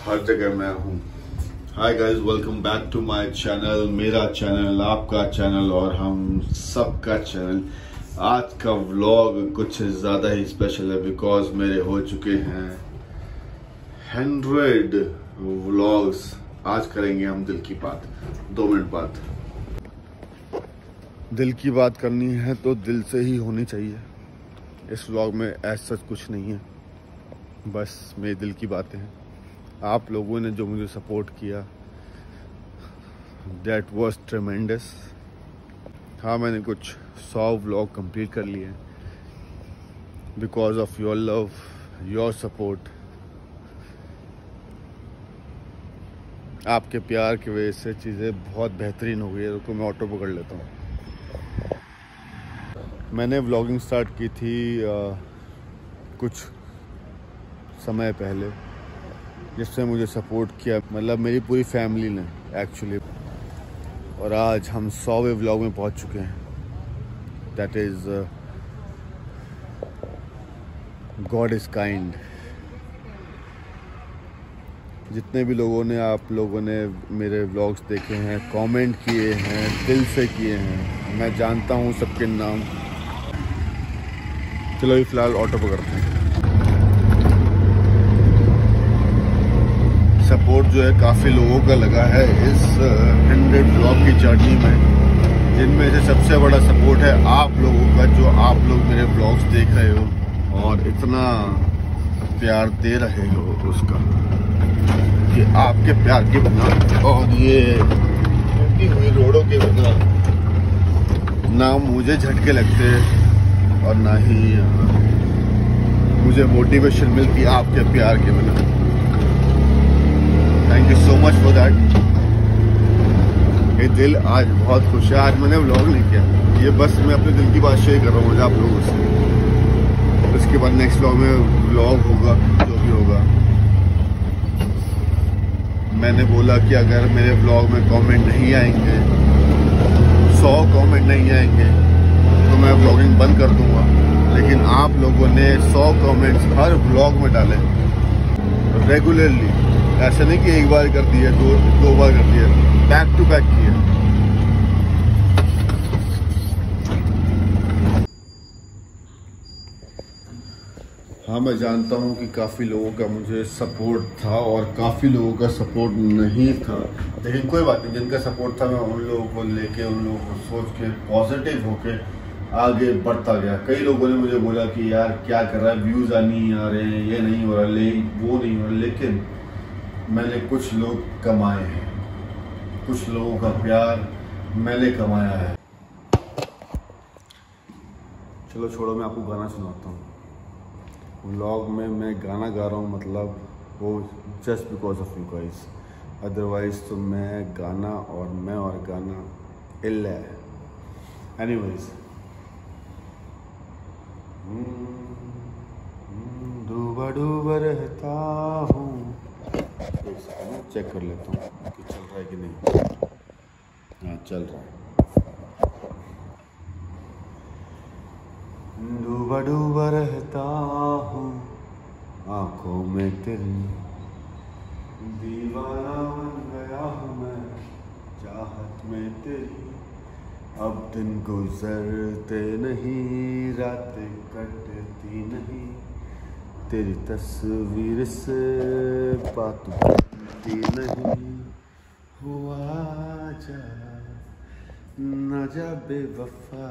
हर जगह मैं हूँ। Hi guys welcome back to my channel मेरा चैनल आपका चैनल और हम सबका चैनल आज का व्लॉग कुछ ज़्यादा ही स्पेशल है बिकॉज़ मेरे हो चुके हैं हंड्रेड व्लॉग्स आज करेंगे हम दिल की बात। दो मिनट बाद। दिल की बात करनी है तो दिल से ही होनी चाहिए। इस व्लॉग में ऐसा कुछ नहीं है। बस मेरे दिल की बातें हैं। आप लोगों ने जो मुझे सपोर्ट किया डेट वॉज़ ट्रमेंडस हाँ मैंने कुछ सौ व्लॉग कंप्लीट कर लिए because of your love your support आपके प्यार की वजह से चीज़ें बहुत बेहतरीन हो गई है। तो मैं ऑटो पकड़ लेता हूँ। मैंने व्लॉगिंग स्टार्ट की थी आ, कुछ समय पहले। जिससे मुझे सपोर्ट किया मतलब मेरी पूरी फैमिली ने एक्चुअली और आज हम सौवे व्लॉग में पहुँच चुके हैं। That is God is kind जितने भी लोगों ने, आप लोगों ने मेरे व्लॉग्स देखे हैं कमेंट किए हैं, दिल से किए हैं, मैं जानता हूँ सबके नाम। चलो अभी फ़िलहाल ऑटो पकड़ते हैं। सपोर्ट जो है काफ़ी लोगों का लगा है इस हंड्रेड ब्लॉक की जर्नी में, जिनमें से सबसे बड़ा सपोर्ट है आप लोगों का, जो आप लोग मेरे ब्लॉग्स देख रहे हो, और इतना प्यार दे रहे हो उसका, कि आपके प्यार के बिना, और ये हुई रोडों के बिना ना मुझे झटके लगते और ना ही मुझे मोटिवेशन मिलती आपके प्यार के बिना। Thank you so much for that ये दिल आज बहुत खुश है। आज मैंने व्लॉग नहीं किया। ये बस मैं अपने दिल की बात शेयर कर रहा हूँ आप लोगों से। उसके बाद नेक्स्ट व्लॉग में व्लॉग होगा, जो भी होगा। मैंने बोला कि अगर मेरे व्लॉग में कमेंट नहीं आएँगे, सौ कमेंट नहीं आएँगे तो मैं ब्लॉगिंग बंद कर दूँगा। लेकिन आप लोगों ने सौ कमेंट्स हर ब्लॉग में डाले। रेगुलरली ऐसा नहीं कि एक बार कर दिया दो दो बार कर दिया बैक टू बैक किया हाँ। मैं जानता हूँ कि काफ़ी लोगों का मुझे सपोर्ट था और काफ़ी लोगों का सपोर्ट नहीं था। लेकिन कोई बात नहीं, जिनका सपोर्ट था, मैं उन लोगों को लेके, उन लोगों को सोच के पॉजिटिव होके आगे बढ़ता गया। कई लोगों ने मुझे बोला कि, यार, क्या कर रहा है? व्यूज़ आ नहीं आ रहे हैं, ये नहीं हो रहा, ले, वो नहीं हो रहा। लेकिन मैंने कुछ लोग कमाए हैं। कुछ लोगों का प्यार मैंने कमाया है। चलो छोड़ो, मैं आपको गाना सुनाता हूँ। व्लॉग में मैं गाना गा रहा हूँ मतलब वो just because of you guys otherwise तो मैं गाना और मैं और गाना इल है। एनीवेज डूबा डूबा रहता हूँ। चेक कर लेता हूँ कि चल रहा है कि नहीं। हाँ चल रहा है। डूबा डूबा रहता हूँ आँखों में तेरी। दीवाना बन गया हूँ मैं चाहत में तेरी। अब दिन गुजरते नहीं, रातें कटती नहीं। तेरी तस्वीर से बनती नहीं हुआ जा न जा बेवफा